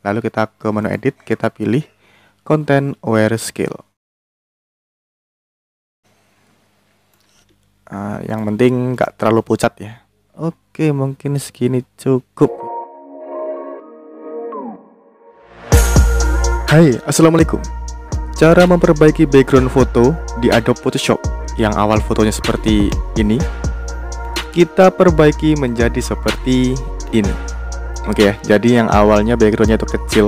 Lalu kita ke menu edit, kita pilih content aware scale. Uh, yang penting nggak terlalu pucat ya. Oke, mungkin segini cukup. Hai, Assalamualaikum. Cara memperbaiki background foto di Adobe Photoshop yang awal fotonya seperti ini, kita perbaiki menjadi seperti ini. Oke ya, jadi yang awalnya backgroundnya itu kecil,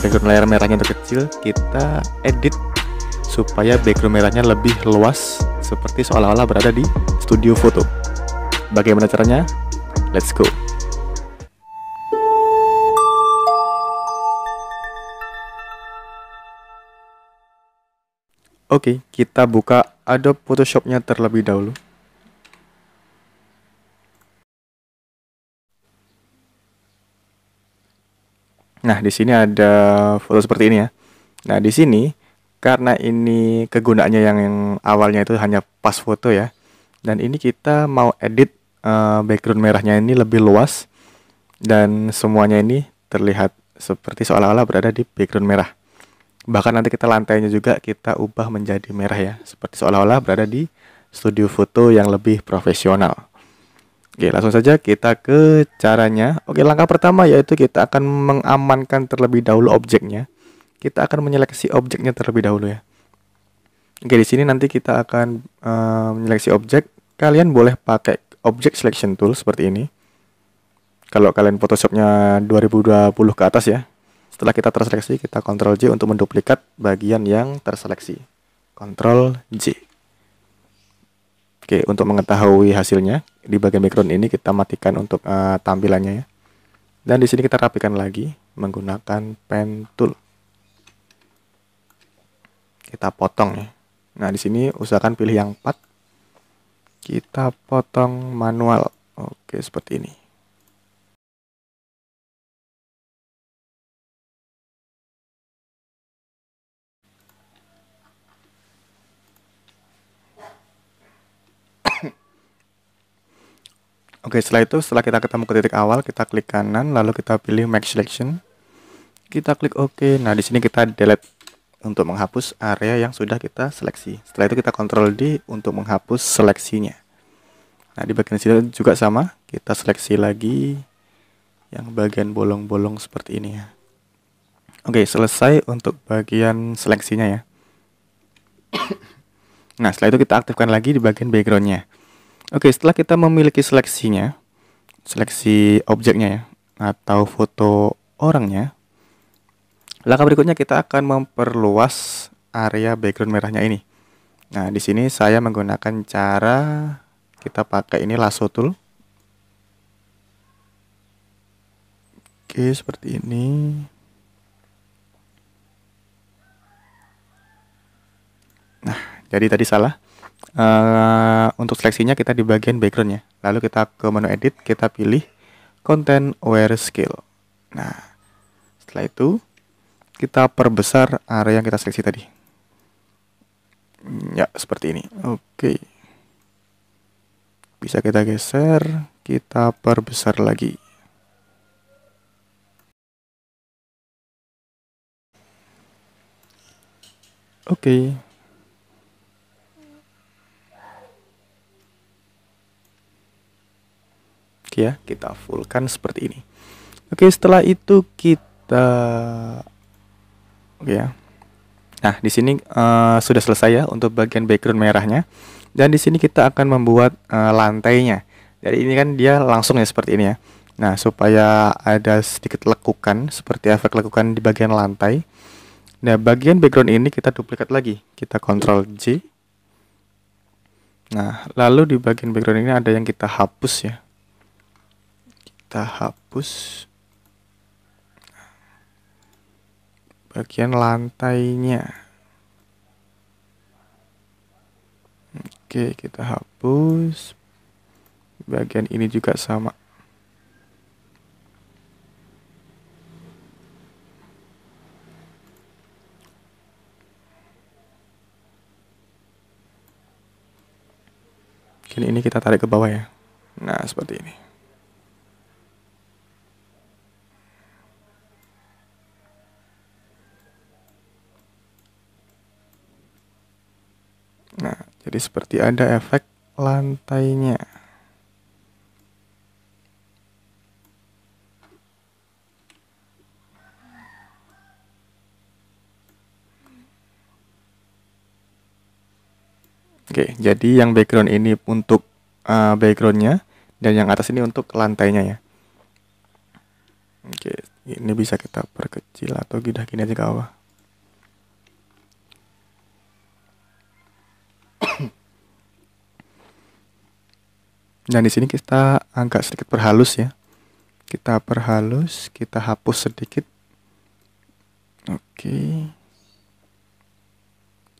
background layar merahnya itu kecil, kita edit supaya background merahnya lebih luas seperti seolah-olah berada di studio foto. Bagaimana caranya? Let's go. Oke, kita buka Adobe Photoshop-nya terlebih dahulu. Nah, di sini ada foto seperti ini ya. Nah, di sini karena ini kegunaannya yang, yang awalnya itu hanya pas foto ya. Dan ini kita mau edit uh, background merahnya ini lebih luas dan semuanya ini terlihat seperti seolah-olah berada di background merah bahkan nanti kita lantainya juga kita ubah menjadi merah ya seperti seolah-olah berada di studio foto yang lebih profesional Oke langsung saja kita ke caranya. Oke langkah pertama yaitu kita akan mengamankan terlebih dahulu objeknya. Kita akan menyeleksi objeknya terlebih dahulu ya. Oke di sini nanti kita akan uh, menyeleksi objek. Kalian boleh pakai object selection tool seperti ini. Kalau kalian Photoshopnya 2020 ke atas ya. Setelah kita terseleksi, kita Ctrl J untuk menduplikat bagian yang terseleksi. Ctrl J. Oke, untuk mengetahui hasilnya, di bagian background ini kita matikan untuk uh, tampilannya ya. Dan di sini kita rapikan lagi menggunakan pen tool. Kita potong ya. Nah, di sini usahakan pilih yang 4. Kita potong manual. Oke, seperti ini. Oke, setelah itu setelah kita ketemu ke titik awal, kita klik kanan lalu kita pilih Make Selection. Kita klik OK. Nah, di sini kita delete untuk menghapus area yang sudah kita seleksi. Setelah itu kita Ctrl D untuk menghapus seleksinya. Nah, di bagian sini juga sama, kita seleksi lagi yang bagian bolong-bolong seperti ini ya. Oke, selesai untuk bagian seleksinya ya. nah, setelah itu kita aktifkan lagi di bagian backgroundnya. Oke, setelah kita memiliki seleksinya, seleksi objeknya ya, atau foto orangnya, langkah berikutnya kita akan memperluas area background merahnya ini. Nah, di sini saya menggunakan cara kita pakai ini lasso tool. Oke, seperti ini. Nah, jadi tadi salah uh, untuk seleksinya kita di bagian backgroundnya. Lalu kita ke menu edit kita pilih content aware scale nah setelah itu kita perbesar area yang kita seleksi tadi. Ya seperti ini. Oke. Bisa kita geser kita perbesar lagi. Oke ya kita fullkan seperti ini. Oke setelah itu kita oke ya. Nah di sini uh, sudah selesai ya untuk bagian background merahnya. Dan di sini kita akan membuat uh, lantainya. Jadi ini kan dia langsung ya seperti ini ya. Nah supaya ada sedikit lekukan seperti efek lekukan di bagian lantai. Nah bagian background ini kita duplikat lagi. Kita Ctrl J. Nah, lalu di bagian background ini ada yang kita hapus ya kita hapus bagian lantainya oke kita hapus bagian ini juga sama ini kita tarik ke bawah ya. Nah, seperti ini. Jadi seperti ada efek lantainya. Oke, jadi yang background ini untuk uh, backgroundnya dan yang atas ini untuk lantainya ya. Oke, ini bisa kita perkecil atau gini aja ke bawah. Dan di sini kita agak sedikit perhalus ya. Kita perhalus, kita hapus sedikit. Oke.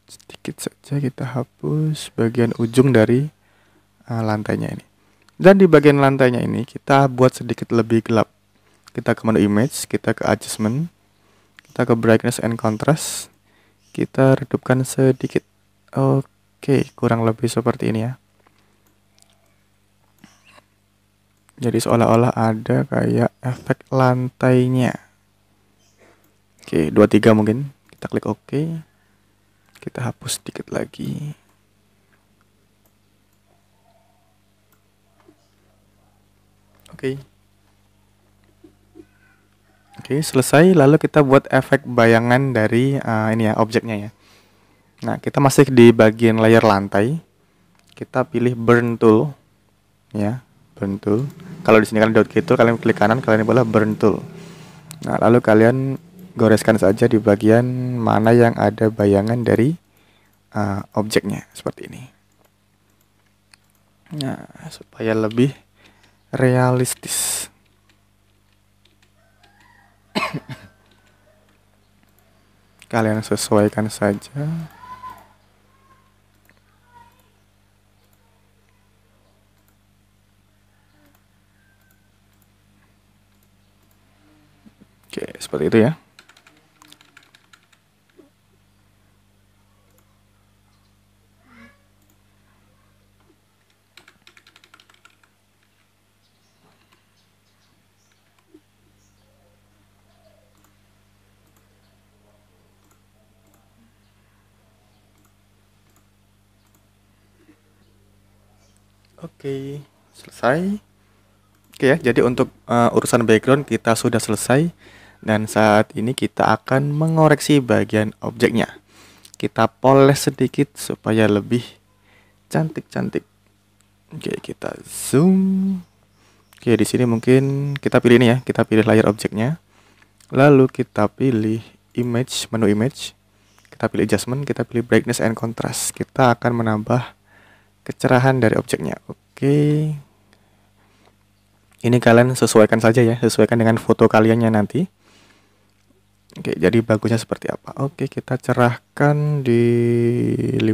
Sedikit saja kita hapus bagian ujung dari uh, lantainya ini. Dan di bagian lantainya ini kita buat sedikit lebih gelap. Kita ke menu image kita ke adjustment kita ke brightness and contrast. Kita redupkan sedikit. Oke kurang lebih seperti ini ya jadi seolah-olah ada kayak efek lantainya. Oke 23 mungkin. Kita klik oke. Kita hapus sedikit lagi. Oke. Oke selesai. Lalu kita buat efek bayangan dari uh, ini ya objeknya ya. Nah kita masih di bagian layer lantai. Kita pilih burn tool ya burn tool kalau di sini kalian dot gitu kalian klik kanan kalian boleh burn tool nah lalu kalian goreskan saja di bagian mana yang ada bayangan dari uh, objeknya seperti ini. Nah, supaya lebih realistis. Kalian sesuaikan saja. Oke, seperti itu ya. Oke, selesai. Oke ya, jadi untuk uh, urusan background kita sudah selesai dan saat ini kita akan mengoreksi bagian objeknya. Kita poles sedikit supaya lebih cantik-cantik. Oke, kita zoom. Oke, di sini mungkin kita pilih ini ya, kita pilih layar objeknya. Lalu kita pilih image, menu image. Kita pilih adjustment, kita pilih brightness and contrast. Kita akan menambah kecerahan dari objeknya. Oke. Ini kalian sesuaikan saja ya, sesuaikan dengan foto kaliannya nanti. Oke, jadi bagusnya seperti apa? Oke, kita cerahkan di 58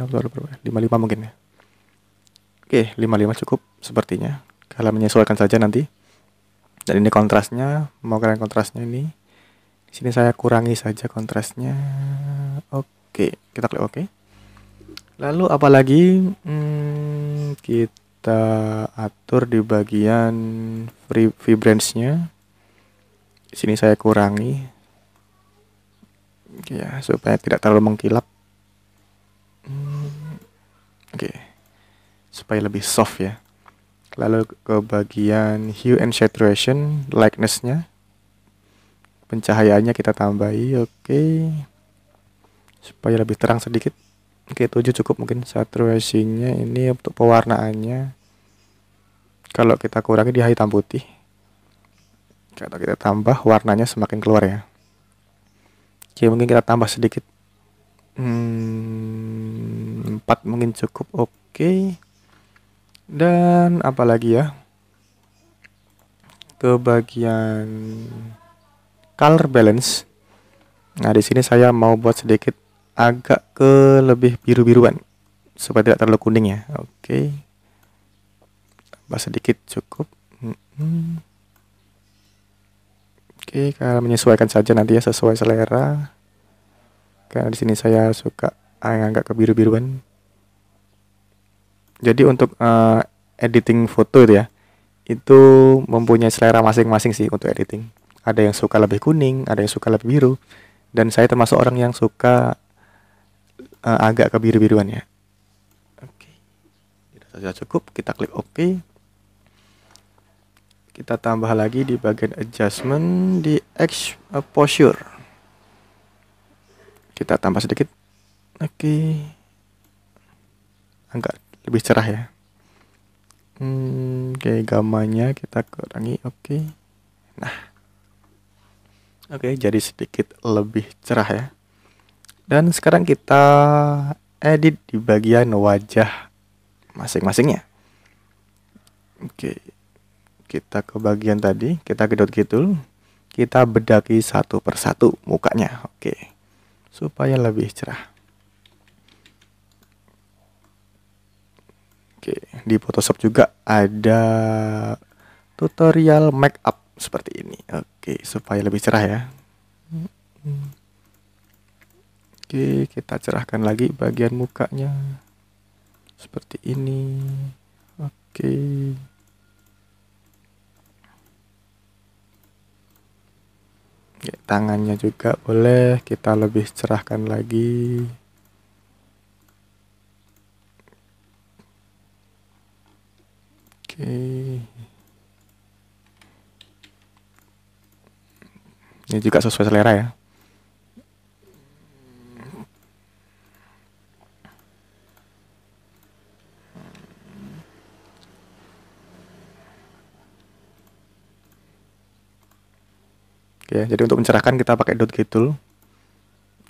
atau berapa? 55 mungkin ya. Oke, 55 cukup sepertinya. Kalian menyesuaikan saja nanti. Dan ini kontrasnya, mau kalian kontrasnya ini. Di sini saya kurangi saja kontrasnya. Oke, kita klik oke. Lalu apalagi hmm, kita atur di bagian vibrance-nya. Di sini saya kurangi ya supaya tidak terlalu mengkilap. Hmm, Oke. Supaya lebih soft ya. Lalu ke bagian hue and saturation, lightness-nya. Pencahayaannya kita tambahi, oke. Supaya lebih terang sedikit. Oke, 7 cukup mungkin saturasinya ini untuk pewarnaannya. Kalau kita kurangi dia hitam putih. Kalau kita tambah warnanya semakin keluar ya. Oke, mungkin kita tambah sedikit. Hmm, 4 mungkin cukup. Oke. Dan apalagi ya? Ke bagian color balance. Nah, di sini saya mau buat sedikit agak ke lebih biru-biruan supaya tidak terlalu kuning ya oke tambah sedikit cukup hmm. Okay, kalian menyesuaikan saja nanti ya sesuai selera. Karena di sini saya suka yang agak ke biru-biruan jadi untuk uh, editing foto itu ya itu mempunyai selera masing-masing sih untuk editing. Ada yang suka lebih kuning ada yang suka lebih biru. Dan saya termasuk orang yang suka uh, agak kebiru-biruan ya. Oke sudah cukup kita klik oke kita tambah lagi di bagian adjustment di exposure kita tambah sedikit. Oke. Agak lebih cerah ya. Hmm, oke gamanya kita kurangi. Oke. Nah. Oke jadi sedikit lebih cerah ya. Dan sekarang kita edit di bagian wajah masing-masingnya. Oke kita ke bagian tadi, kita ke dot gitu, kita bedaki satu persatu mukanya, oke, supaya lebih cerah. Oke, di Photoshop juga ada tutorial make up seperti ini, oke, supaya lebih cerah ya. Oke, kita cerahkan lagi bagian mukanya seperti ini. Oke. Ya, tangannya juga boleh. Kita lebih cerahkan lagi. Oke. Ini juga sesuai selera ya ya jadi untuk mencerahkan kita pakai dot gitu.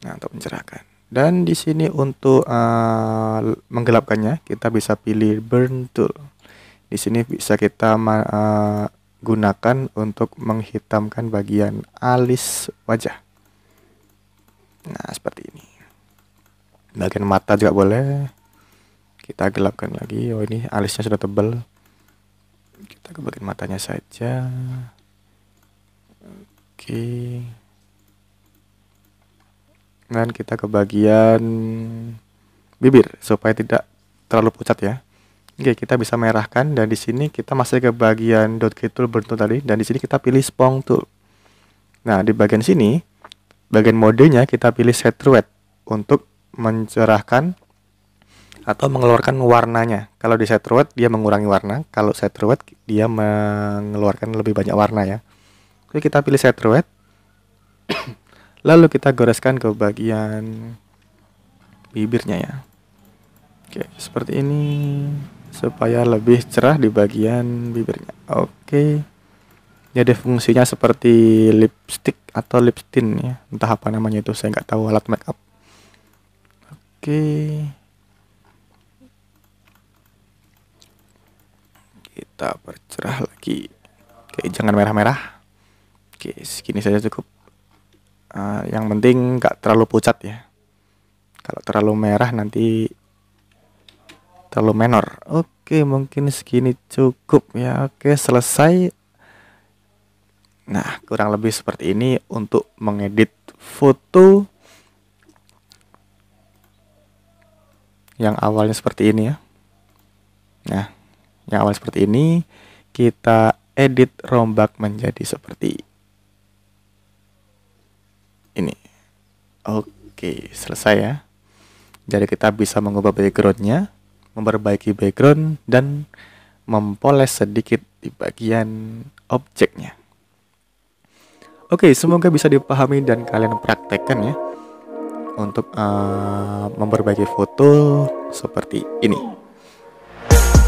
Nah untuk mencerahkan. Dan di sini untuk uh, menggelapkannya kita bisa pilih burn tool. Di sini bisa kita uh, gunakan untuk menghitamkan bagian alis wajah. Nah seperti ini. Bagian mata juga boleh. Kita gelapkan lagi. Oh ini alisnya sudah tebal. Kita ke bagian matanya saja. Oke. Dan kita ke bagian bibir supaya tidak terlalu pucat ya. Oke, kita bisa merahkan dan di sini kita masih ke bagian dot tool bentuk tadi dan di sini kita pilih spong tool. Nah, di bagian sini bagian modenya kita pilih set red untuk mencerahkan atau mengeluarkan warnanya. Kalau di set red dia mengurangi warna, kalau set red dia mengeluarkan lebih banyak warna ya. Oke, kita pilih set red. Lalu kita goreskan ke bagian bibirnya ya. Oke, seperti ini supaya lebih cerah di bagian bibirnya. Oke. Jadi fungsinya seperti lipstick atau lip tint ya. Entah apa namanya itu, saya nggak tahu alat makeup. Oke. Kita percerah lagi. Oke, jangan merah-merah. Oke, segini saja cukup. Uh, yang penting nggak terlalu pucat ya. Kalau terlalu merah nanti terlalu menor. Oke, mungkin segini cukup ya. Oke, selesai. Nah, kurang lebih seperti ini untuk mengedit foto yang awalnya seperti ini ya. Nah, yang awal seperti ini kita edit rombak menjadi seperti ini. Oke selesai ya. Jadi kita bisa mengubah backgroundnya memperbaiki background dan mempoles sedikit di bagian objeknya. Oke, semoga bisa dipahami dan kalian praktekkan ya. Untuk uh, memperbaiki foto seperti ini.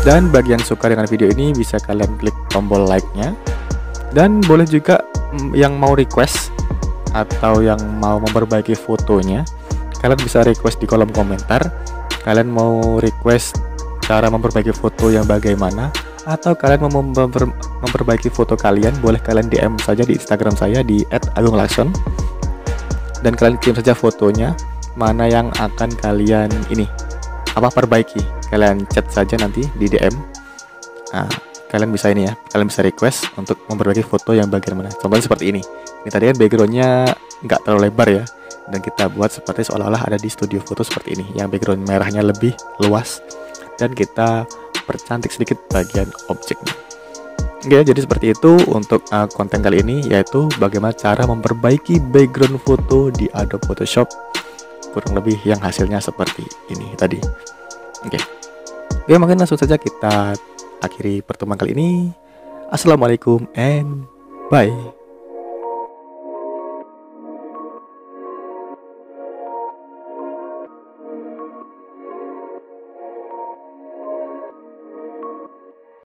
Dan bagi yang suka dengan video ini bisa kalian klik tombol like-nya. Dan boleh juga mm, yang mau request atau yang mau memperbaiki fotonya kalian bisa request di kolom komentar. Kalian mau request cara memperbaiki foto yang bagaimana atau kalian mau memper memperbaiki foto kalian boleh kalian DM saja di Instagram saya di @agunglakson dan kalian kirim saja fotonya mana yang akan kalian ini apa perbaiki. Kalian chat saja nanti di DM nah, kalian bisa ini ya kalian bisa request untuk memperbaiki foto yang bagian mana. Contohnya seperti ini. Ini tadi kan backgroundnya nggak terlalu lebar ya. Dan kita buat seperti seolah-olah ada di studio foto seperti ini yang background merahnya lebih luas. Dan kita percantik sedikit bagian objeknya. Oke, jadi seperti itu untuk uh, konten kali ini yaitu bagaimana cara memperbaiki background foto di Adobe Photoshop. Kurang lebih yang hasilnya seperti ini tadi. Oke. Oke mungkin langsung saja kita akhiri pertemuan kali ini. Assalamualaikum and bye